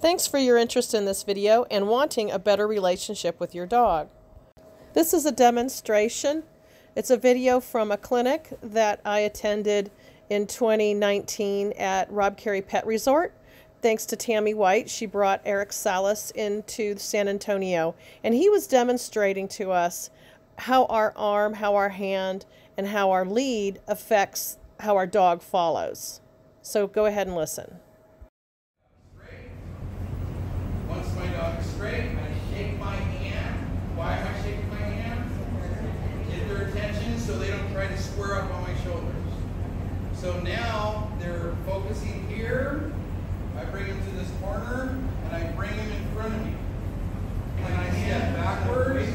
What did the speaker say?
Thanks for your interest in this video and wanting a better relationship with your dog. This is a demonstration. It's a video from a clinic that I attended in 2019 at Rob Cary Pet Resort. Thanks to Tammy White, she brought Eric Salas into San Antonio and he was demonstrating to us how our arm, how our hand, and how our lead affects how our dog follows. So go ahead and listen. square up on my shoulders. So now they're focusing here. I bring him to this corner, and I bring him in front of me. And I step backwards.